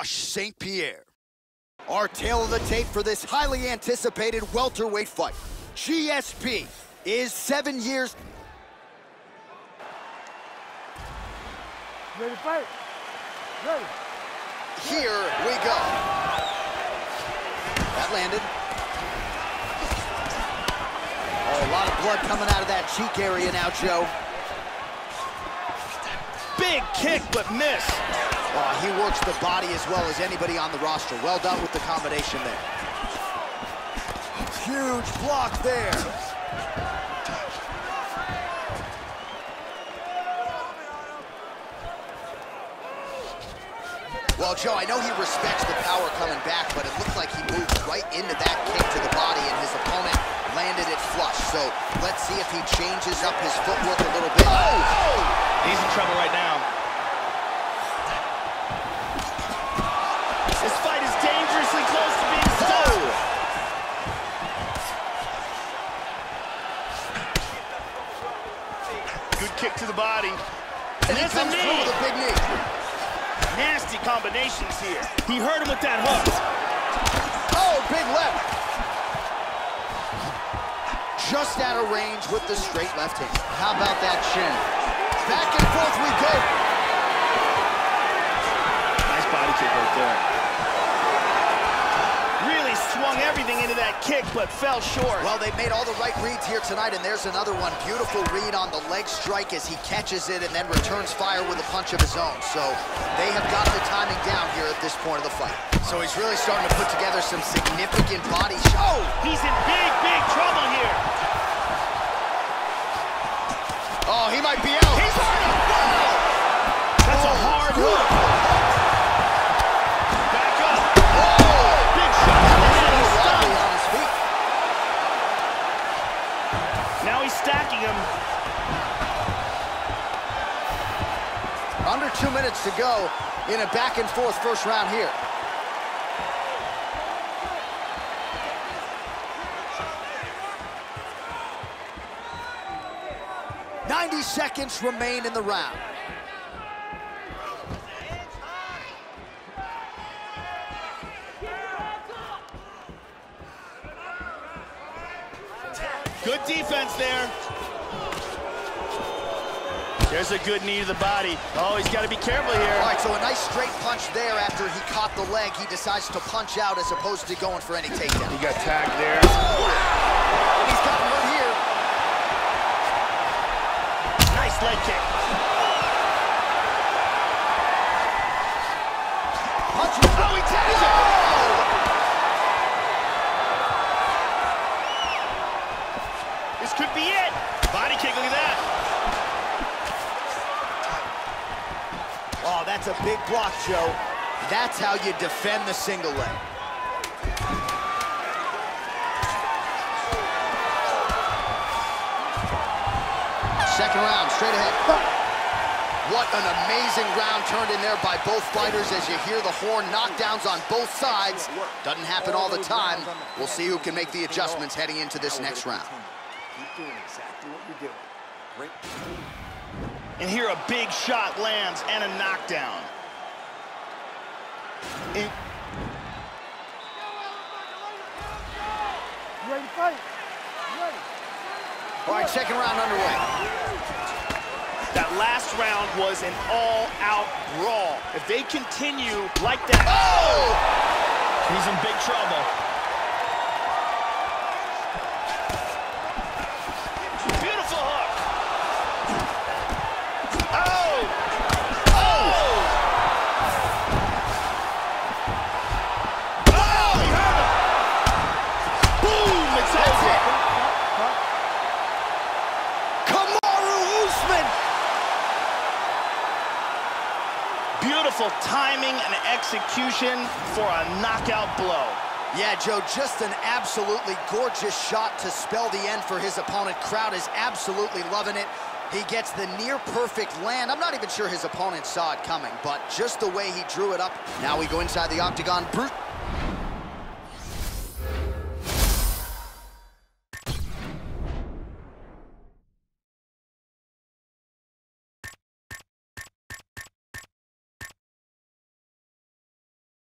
crush St. Pierre. Our tale of the tape for this highly anticipated welterweight fight. GSP is seven years. Ready to fight? Ready. Here we go. That landed. Oh, a lot of blood coming out of that cheek area now, Joe. Big kick, but miss. Oh, he works the body as well as anybody on the roster. Well done with the combination there. Huge block there. Well, Joe, I know he respects the power coming back, but it looked like he moved right into that kick to the body, and his opponent landed it flush. So let's see if he changes up his footwork a little bit. Trouble right now. This fight is dangerously close to being stopped. Good kick to the body. And he that's a through knee. with a big knee. Nasty combinations here. He hurt him with that hook. Oh, big left. Just out of range with the straight left hand. How about that chin? Back and forth we go. Nice body kick right there. Really swung everything into that kick, but fell short. Well, they made all the right reads here tonight, and there's another one. Beautiful read on the leg strike as he catches it and then returns fire with a punch of his own. So they have got the timing down here at this point of the fight. So he's really starting to put together some significant body shots. Oh, he's in big, big trouble here. He might be out. He's hurt. That's a hard oh, hook. Back up. Oh! Big shot. And he's stunned. on his feet. Now he's stacking him. Under two minutes to go in a back and forth first round here. Ninety seconds remain in the round. Good defense there. There's a good knee to the body. Oh, he's got to be careful here. All right, so a nice straight punch there after he caught the leg. He decides to punch out as opposed to going for any takedown. He got tagged there. That's a big block, Joe. That's how you defend the single leg. Second round, straight ahead. What an amazing round turned in there by both fighters as you hear the horn knockdowns on both sides. Doesn't happen all the time. We'll see who can make the adjustments heading into this next round. Keep doing exactly what you're doing. Great. And here a big shot lands and a knockdown. In- You ready to fight? You ready? All right, second round underway. that last round was an all-out brawl. If they continue like that, Oh! he's in big trouble. Beautiful timing and execution for a knockout blow. Yeah, Joe, just an absolutely gorgeous shot to spell the end for his opponent. Crowd is absolutely loving it. He gets the near perfect land. I'm not even sure his opponent saw it coming, but just the way he drew it up. Now we go inside the octagon. Brute